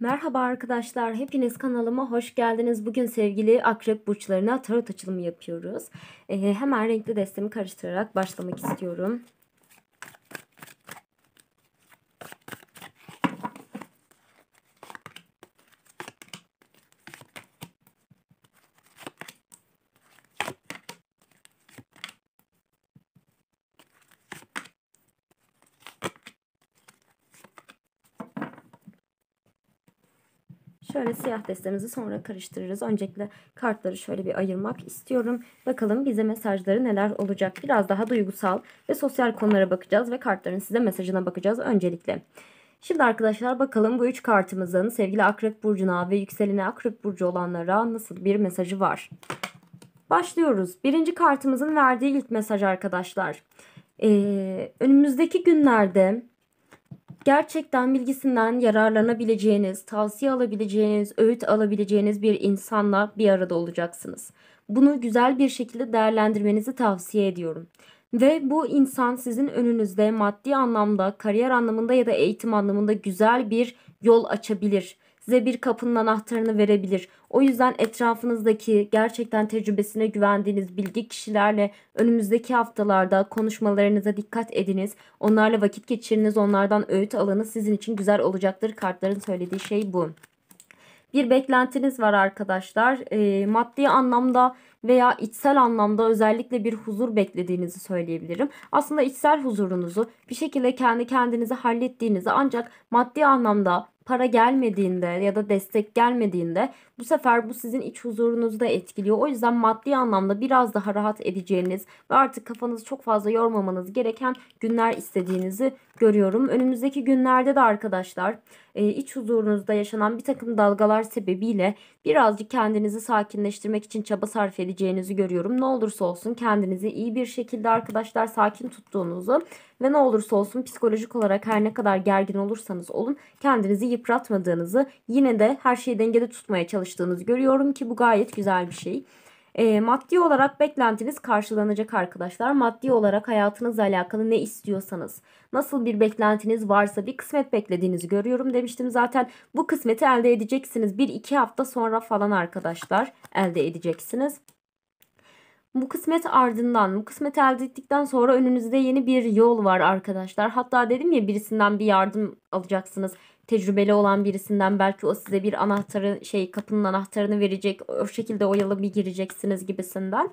Merhaba arkadaşlar, hepiniz kanalıma hoş geldiniz. Bugün sevgili akrep burçlarına tarot açılımı yapıyoruz. Ee, hemen renkli destemi karıştırarak başlamak istiyorum. Şöyle siyah destemizi sonra karıştırırız. Öncelikle kartları şöyle bir ayırmak istiyorum. Bakalım bize mesajları neler olacak. Biraz daha duygusal ve sosyal konulara bakacağız ve kartların size mesajına bakacağız öncelikle. Şimdi arkadaşlar bakalım bu üç kartımızın sevgili Akrep Burcu'na ve yükselene Akrep Burcu olanlara nasıl bir mesajı var. Başlıyoruz. Birinci kartımızın verdiği ilk mesaj arkadaşlar. Ee, önümüzdeki günlerde gerçekten bilgisinden yararlanabileceğiniz, tavsiye alabileceğiniz, öğüt alabileceğiniz bir insanla bir arada olacaksınız. Bunu güzel bir şekilde değerlendirmenizi tavsiye ediyorum. Ve bu insan sizin önünüzde maddi anlamda, kariyer anlamında ya da eğitim anlamında güzel bir yol açabilir size bir kapının anahtarını verebilir. O yüzden etrafınızdaki gerçekten tecrübesine güvendiğiniz bilgi kişilerle önümüzdeki haftalarda konuşmalarınıza dikkat ediniz. Onlarla vakit geçiriniz, onlardan öğüt alınız. Sizin için güzel olacaktır. Kartların söylediği şey bu. Bir beklentiniz var arkadaşlar. E, maddi anlamda veya içsel anlamda özellikle bir huzur beklediğinizi söyleyebilirim. Aslında içsel huzurunuzu bir şekilde kendi kendinize hallettiğinizi ancak maddi anlamda para gelmediğinde ya da destek gelmediğinde bu sefer bu sizin iç huzurunuzu da etkiliyor. O yüzden maddi anlamda biraz daha rahat edeceğiniz ve artık kafanızı çok fazla yormamanız gereken günler istediğinizi görüyorum. Önümüzdeki günlerde de arkadaşlar e, iç huzurunuzda yaşanan bir takım dalgalar sebebiyle birazcık kendinizi sakinleştirmek için çaba sarf edeceğinizi görüyorum. Ne olursa olsun kendinizi iyi bir şekilde arkadaşlar sakin tuttuğunuzu ve ne olursa olsun psikolojik olarak her ne kadar gergin olursanız olun kendinizi yıpratmadığınızı yine de her şeyi dengede tutmaya çalıştığınızı görüyorum ki bu gayet güzel bir şey. E, maddi olarak beklentiniz karşılanacak arkadaşlar. Maddi olarak hayatınızla alakalı ne istiyorsanız, nasıl bir beklentiniz varsa bir kısmet beklediğinizi görüyorum demiştim. Zaten bu kısmeti elde edeceksiniz. Bir iki hafta sonra falan arkadaşlar elde edeceksiniz. Bu kısmet ardından, bu kısmet elde ettikten sonra önünüzde yeni bir yol var arkadaşlar. Hatta dedim ya birisinden bir yardım alacaksınız. Tecrübeli olan birisinden belki o size bir anahtarı şey kapının anahtarını verecek. O şekilde o yola bir gireceksiniz gibisinden.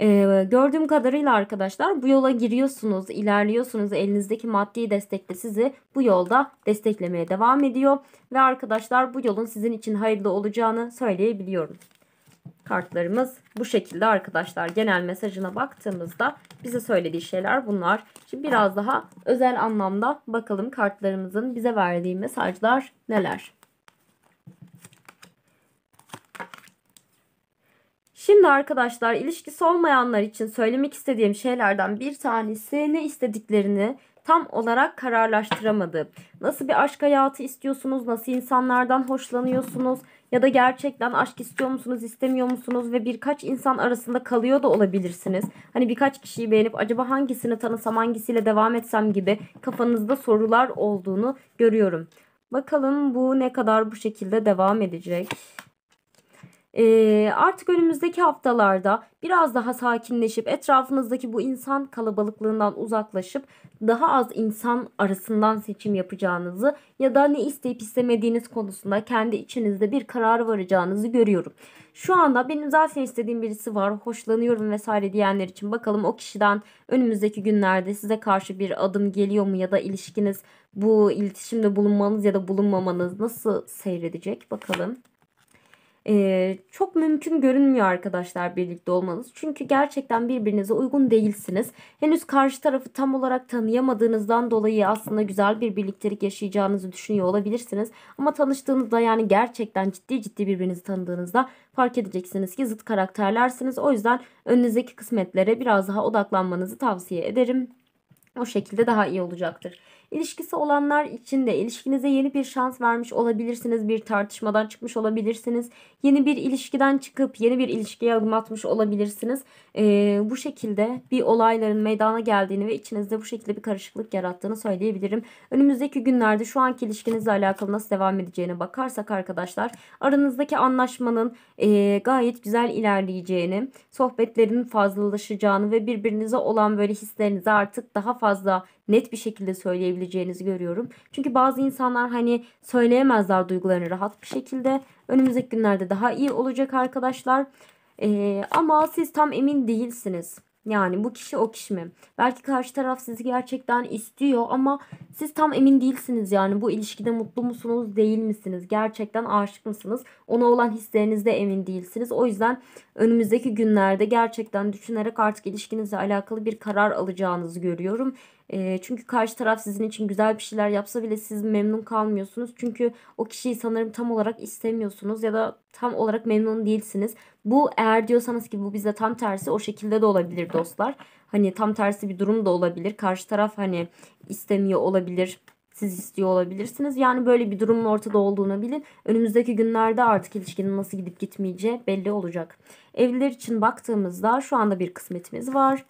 Ee, gördüğüm kadarıyla arkadaşlar bu yola giriyorsunuz, ilerliyorsunuz. Elinizdeki maddi destek de sizi bu yolda desteklemeye devam ediyor. Ve arkadaşlar bu yolun sizin için hayırlı olacağını söyleyebiliyorum kartlarımız bu şekilde arkadaşlar. Genel mesajına baktığımızda bize söylediği şeyler bunlar. Şimdi biraz daha özel anlamda bakalım kartlarımızın bize verdiği mesajlar neler. Şimdi arkadaşlar ilişkisi olmayanlar için söylemek istediğim şeylerden bir tanesi ne istediklerini tam olarak kararlaştıramadı. Nasıl bir aşk hayatı istiyorsunuz? Nasıl insanlardan hoşlanıyorsunuz? Ya da gerçekten aşk istiyor musunuz, istemiyor musunuz ve birkaç insan arasında kalıyor da olabilirsiniz. Hani birkaç kişiyi beğenip acaba hangisini tanısam, hangisiyle devam etsem gibi kafanızda sorular olduğunu görüyorum. Bakalım bu ne kadar bu şekilde devam edecek. E, artık önümüzdeki haftalarda biraz daha sakinleşip etrafınızdaki bu insan kalabalıklığından uzaklaşıp daha az insan arasından seçim yapacağınızı ya da ne isteyip istemediğiniz konusunda kendi içinizde bir karar varacağınızı görüyorum. Şu anda benim zaten istediğim birisi var, hoşlanıyorum vesaire diyenler için bakalım o kişiden önümüzdeki günlerde size karşı bir adım geliyor mu ya da ilişkiniz bu iletişimde bulunmanız ya da bulunmamanız nasıl seyredecek bakalım e, çok mümkün görünmüyor arkadaşlar birlikte olmanız. Çünkü gerçekten birbirinize uygun değilsiniz. Henüz karşı tarafı tam olarak tanıyamadığınızdan dolayı aslında güzel bir birliktelik yaşayacağınızı düşünüyor olabilirsiniz. Ama tanıştığınızda yani gerçekten ciddi ciddi birbirinizi tanıdığınızda fark edeceksiniz ki zıt karakterlersiniz. O yüzden önünüzdeki kısmetlere biraz daha odaklanmanızı tavsiye ederim. O şekilde daha iyi olacaktır. İlişkisi olanlar için de ilişkinize yeni bir şans vermiş olabilirsiniz. Bir tartışmadan çıkmış olabilirsiniz. Yeni bir ilişkiden çıkıp yeni bir ilişkiye adım atmış olabilirsiniz. Ee, bu şekilde bir olayların meydana geldiğini ve içinizde bu şekilde bir karışıklık yarattığını söyleyebilirim. Önümüzdeki günlerde şu anki ilişkinizle alakalı nasıl devam edeceğine bakarsak arkadaşlar aranızdaki anlaşmanın e, gayet güzel ilerleyeceğini, sohbetlerin fazlalaşacağını ve birbirinize olan böyle hislerinizi artık daha fazla net bir şekilde söyleyebileceğinizi görüyorum. Çünkü bazı insanlar hani söyleyemezler duygularını rahat bir şekilde. Önümüzdeki günlerde daha iyi olacak arkadaşlar. Ee, ama siz tam emin değilsiniz. Yani bu kişi o kişi mi? Belki karşı taraf sizi gerçekten istiyor ama siz tam emin değilsiniz yani bu ilişkide mutlu musunuz değil misiniz? Gerçekten aşık mısınız? Ona olan hislerinizde emin değilsiniz. O yüzden önümüzdeki günlerde gerçekten düşünerek artık ilişkinizle alakalı bir karar alacağınızı görüyorum. E, çünkü karşı taraf sizin için güzel bir şeyler yapsa bile siz memnun kalmıyorsunuz. Çünkü o kişiyi sanırım tam olarak istemiyorsunuz ya da tam olarak memnun değilsiniz. Bu eğer diyorsanız ki bu bize tam tersi o şekilde de olabilir dostlar. Hani tam tersi bir durum da olabilir. Karşı taraf hani istemiyor olabilir siz istiyor olabilirsiniz. Yani böyle bir durumun ortada olduğunu bilin. Önümüzdeki günlerde artık ilişkinin nasıl gidip gitmeyeceği belli olacak. Evliler için baktığımızda şu anda bir kısmetimiz var.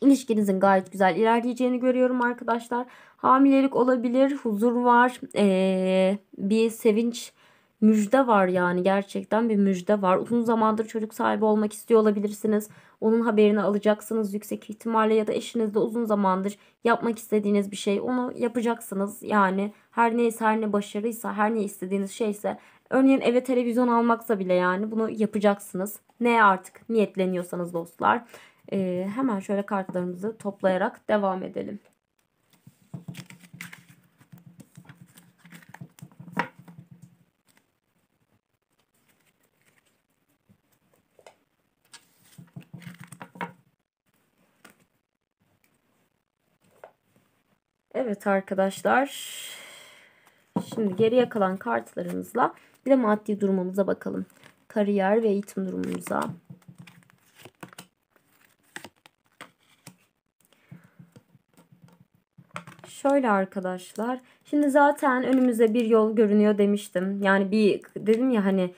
İlişkinizin gayet güzel ilerleyeceğini görüyorum arkadaşlar. Hamilelik olabilir, huzur var, ee, bir sevinç müjde var yani gerçekten bir müjde var. Uzun zamandır çocuk sahibi olmak istiyor olabilirsiniz. Onun haberini alacaksınız yüksek ihtimalle ya da eşinizde uzun zamandır yapmak istediğiniz bir şey. Onu yapacaksınız. Yani her neyse her ne başarıysa her ne istediğiniz şeyse örneğin eve televizyon almaksa bile yani bunu yapacaksınız. Ne artık niyetleniyorsanız dostlar. Ee, hemen şöyle kartlarımızı toplayarak devam edelim. Evet arkadaşlar. Şimdi geriye kalan kartlarımızla bir de maddi durumumuza bakalım. Kariyer ve eğitim durumumuza. Şöyle arkadaşlar. Şimdi zaten önümüze bir yol görünüyor demiştim. Yani bir dedim ya hani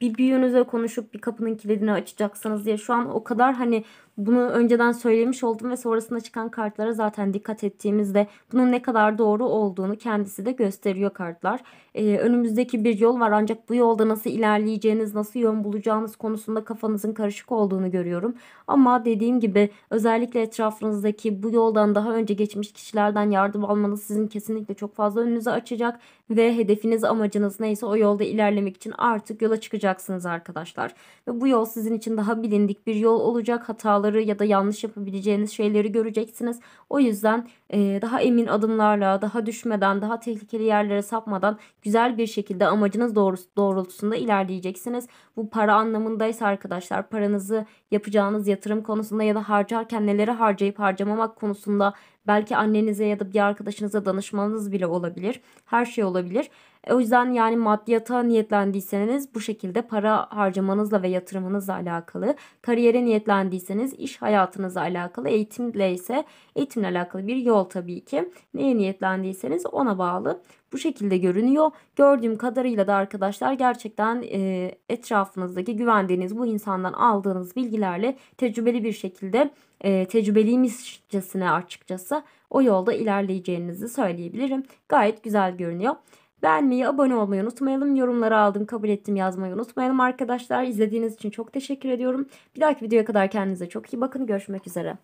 bir büyüğünüze konuşup bir kapının kilidini açacaksınız diye. Şu an o kadar hani bunu önceden söylemiş oldum ve sonrasında çıkan kartlara zaten dikkat ettiğimizde bunun ne kadar doğru olduğunu kendisi de gösteriyor kartlar. Ee, önümüzdeki bir yol var ancak bu yolda nasıl ilerleyeceğiniz, nasıl yön bulacağınız konusunda kafanızın karışık olduğunu görüyorum. Ama dediğim gibi özellikle etrafınızdaki bu yoldan daha önce geçmiş kişilerden yardım almanız sizin kesinlikle çok fazla önünüzü açacak ve hedefiniz amacınız neyse o yolda ilerlemek için artık yola çıkacaksınız arkadaşlar. Ve bu yol sizin için daha bilindik bir yol olacak. Hataları ya da yanlış yapabileceğiniz şeyleri göreceksiniz. O yüzden e, daha emin adımlarla, daha düşmeden, daha tehlikeli yerlere sapmadan güzel bir şekilde amacınız doğrusu, doğrultusunda ilerleyeceksiniz. Bu para anlamındaysa arkadaşlar paranızı yapacağınız yatırım konusunda ya da harcarken neleri harcayıp harcamamak konusunda belki annenize ya da bir arkadaşınıza danışmanız bile olabilir. Her şey olabilir. E, o yüzden yani maddiyata niyetlendiyseniz bu şekilde para harcamanızla ve yatırımınızla alakalı. Kariyere niyetlendiyseniz iş hayatınızla alakalı. Eğitimle ise eğitimle alakalı bir yol tabii ki. Neye niyetlendiyseniz ona bağlı. Bu şekilde görünüyor. Gördüğüm kadarıyla da arkadaşlar gerçekten e, etrafınızdaki güvendiğiniz bu insandan aldığınız bilgilerle tecrübeli bir şekilde e, tecrübeliymişçesine açıkçası o yolda ilerleyeceğinizi söyleyebilirim. Gayet güzel görünüyor. Beğenmeyi, abone olmayı unutmayalım. Yorumları aldım, kabul ettim yazmayı unutmayalım arkadaşlar. İzlediğiniz için çok teşekkür ediyorum. Bir dahaki videoya kadar kendinize çok iyi bakın. Görüşmek üzere.